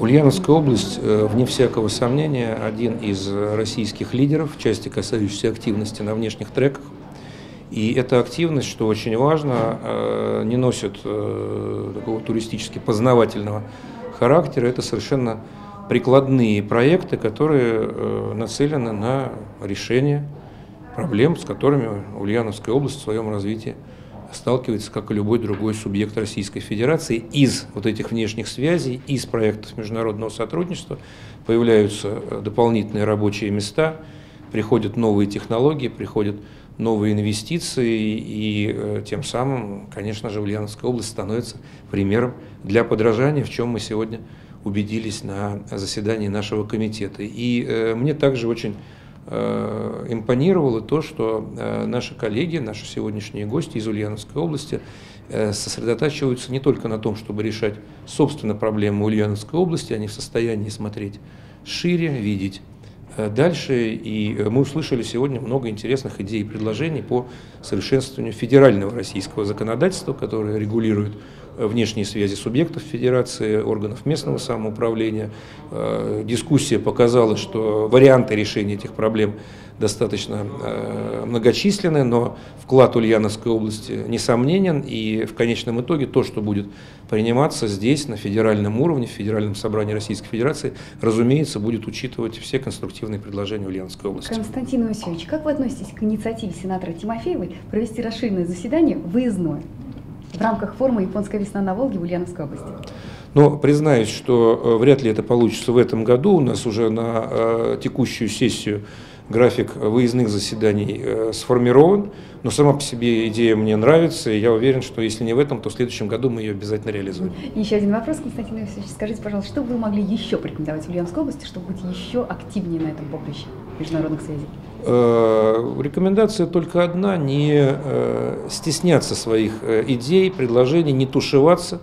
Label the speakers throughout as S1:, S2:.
S1: Ульяновская область, э, вне всякого сомнения, один из российских лидеров в части, касающейся активности на внешних треках. И эта активность, что очень важно, э, не носит э, такого туристически познавательного характера. Это совершенно прикладные проекты, которые нацелены на решение проблем, с которыми Ульяновская область в своем развитии сталкивается, как и любой другой субъект Российской Федерации. Из вот этих внешних связей, из проектов международного сотрудничества появляются э, дополнительные рабочие места, приходят новые технологии, приходят новые инвестиции, и э, тем самым, конечно же, Ульяновская область становится примером для подражания, в чем мы сегодня убедились на заседании нашего комитета. И э, мне также очень импонировало то, что э, наши коллеги, наши сегодняшние гости из Ульяновской области э, сосредотачиваются не только на том, чтобы решать, собственно, проблемы Ульяновской области, они в состоянии смотреть шире, видеть дальше. И мы услышали сегодня много интересных идей и предложений по совершенствованию федерального российского законодательства, которое регулирует внешние связи субъектов федерации, органов местного самоуправления. Э, дискуссия показала, что варианты решения этих проблем достаточно э, многочисленны, но вклад Ульяновской области несомненен, и в конечном итоге то, что будет приниматься здесь, на федеральном уровне, в Федеральном собрании Российской Федерации, разумеется, будет учитывать все конструктивные предложения Ульяновской области.
S2: Константин Васильевич, как вы относитесь к инициативе сенатора Тимофеевой провести расширенное заседание выездное? в рамках форума «Японская весна на Волге» в Ульяновской области?
S1: Но признаюсь, что э, вряд ли это получится в этом году. У нас уже на э, текущую сессию график выездных заседаний э, сформирован, но сама по себе идея мне нравится, и я уверен, что если не в этом, то в следующем году мы ее обязательно реализуем.
S2: еще один вопрос, Константин Васильевич. Скажите, пожалуйста, что вы могли еще порекомендовать в Ульяновской области, чтобы быть еще активнее на этом поприще международных связей?
S1: Э, рекомендация только одна – не э, стесняться своих идей, предложений, не тушеваться,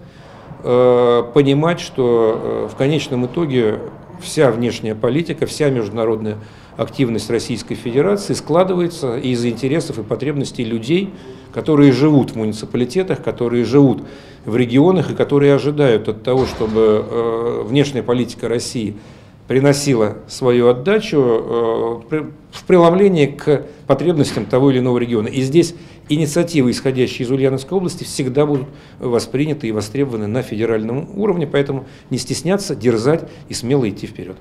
S1: понимать, что в конечном итоге вся внешняя политика, вся международная активность Российской Федерации складывается из интересов и потребностей людей, которые живут в муниципалитетах, которые живут в регионах и которые ожидают от того, чтобы внешняя политика России – приносила свою отдачу э, в преломлении к потребностям того или иного региона. И здесь инициативы, исходящие из Ульяновской области, всегда будут восприняты и востребованы на федеральном уровне, поэтому не стесняться, дерзать и смело идти вперед.